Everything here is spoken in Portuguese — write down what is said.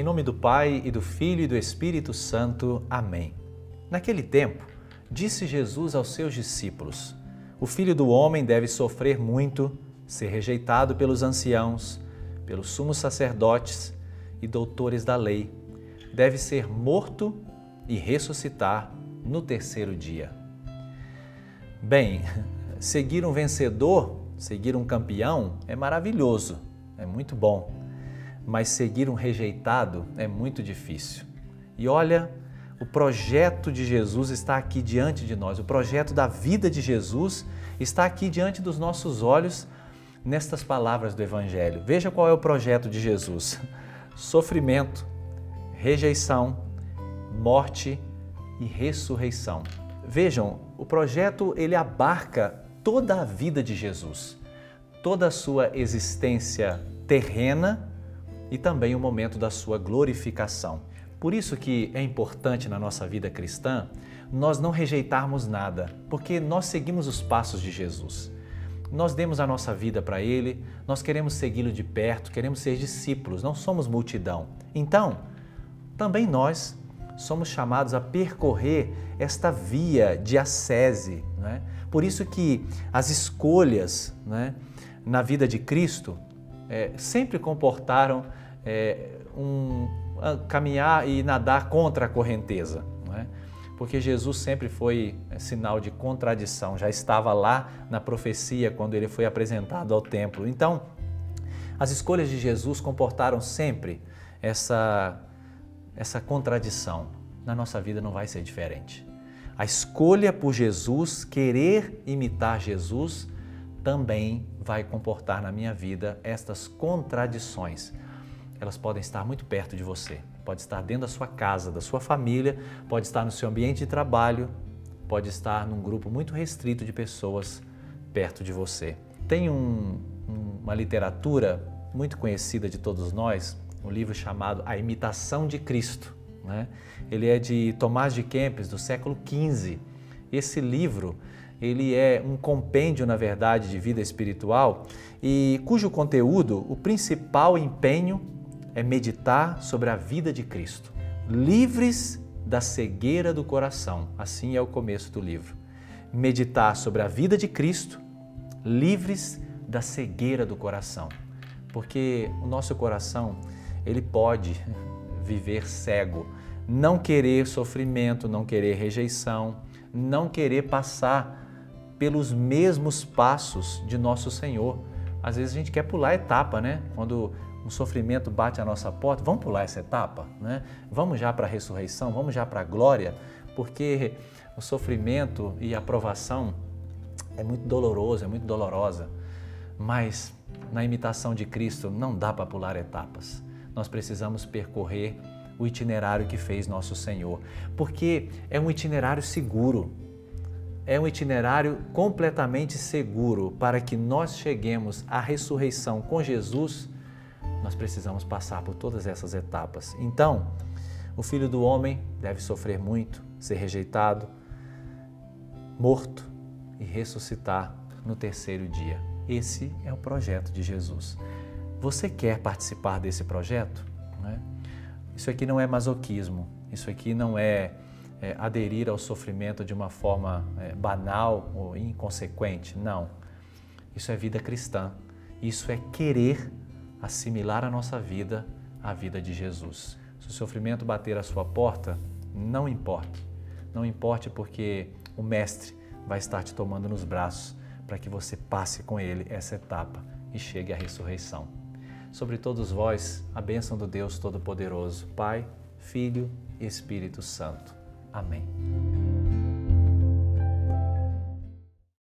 Em nome do Pai e do Filho e do Espírito Santo. Amém. Naquele tempo, disse Jesus aos seus discípulos: O filho do homem deve sofrer muito, ser rejeitado pelos anciãos, pelos sumos sacerdotes e doutores da lei. Deve ser morto e ressuscitar no terceiro dia. Bem, seguir um vencedor, seguir um campeão é maravilhoso, é muito bom mas seguir um rejeitado é muito difícil. E olha, o projeto de Jesus está aqui diante de nós, o projeto da vida de Jesus está aqui diante dos nossos olhos nestas palavras do Evangelho. Veja qual é o projeto de Jesus: sofrimento, rejeição, morte e ressurreição. Vejam, o projeto ele abarca toda a vida de Jesus, toda a sua existência terrena e também o momento da sua glorificação. Por isso que é importante na nossa vida cristã nós não rejeitarmos nada, porque nós seguimos os passos de Jesus. Nós demos a nossa vida para Ele, nós queremos segui-lo de perto, queremos ser discípulos, não somos multidão. Então, também nós somos chamados a percorrer esta via de ascese. Né? Por isso que as escolhas né, na vida de Cristo é, sempre comportaram é, um, caminhar e nadar contra a correnteza. É? Porque Jesus sempre foi é, sinal de contradição, já estava lá na profecia quando ele foi apresentado ao templo. Então, as escolhas de Jesus comportaram sempre essa, essa contradição. Na nossa vida não vai ser diferente. A escolha por Jesus, querer imitar Jesus, também vai comportar na minha vida estas contradições. Elas podem estar muito perto de você, pode estar dentro da sua casa, da sua família, pode estar no seu ambiente de trabalho, pode estar num grupo muito restrito de pessoas perto de você. Tem um, uma literatura muito conhecida de todos nós, um livro chamado A Imitação de Cristo. Né? Ele é de Tomás de Kempis, do século XV. Esse livro ele é um compêndio, na verdade, de vida espiritual e cujo conteúdo, o principal empenho é meditar sobre a vida de Cristo, livres da cegueira do coração. Assim é o começo do livro. Meditar sobre a vida de Cristo, livres da cegueira do coração. Porque o nosso coração, ele pode viver cego, não querer sofrimento, não querer rejeição, não querer passar pelos mesmos passos de nosso Senhor. Às vezes a gente quer pular a etapa, né? Quando um sofrimento bate à nossa porta, vamos pular essa etapa, né? Vamos já para a ressurreição, vamos já para a glória, porque o sofrimento e a provação é muito doloroso, é muito dolorosa. Mas na imitação de Cristo não dá para pular etapas. Nós precisamos percorrer o itinerário que fez nosso Senhor, porque é um itinerário seguro é um itinerário completamente seguro para que nós cheguemos à ressurreição com Jesus. Nós precisamos passar por todas essas etapas. Então, o filho do homem deve sofrer muito, ser rejeitado, morto e ressuscitar no terceiro dia. Esse é o projeto de Jesus. Você quer participar desse projeto? Né? Isso aqui não é masoquismo, isso aqui não é é, aderir ao sofrimento de uma forma é, banal ou inconsequente. Não. Isso é vida cristã. Isso é querer assimilar a nossa vida à vida de Jesus. Se o sofrimento bater à sua porta, não importe. Não importe porque o Mestre vai estar te tomando nos braços para que você passe com ele essa etapa e chegue à ressurreição. Sobre todos vós, a bênção do Deus Todo-Poderoso, Pai, Filho e Espírito Santo. Amém.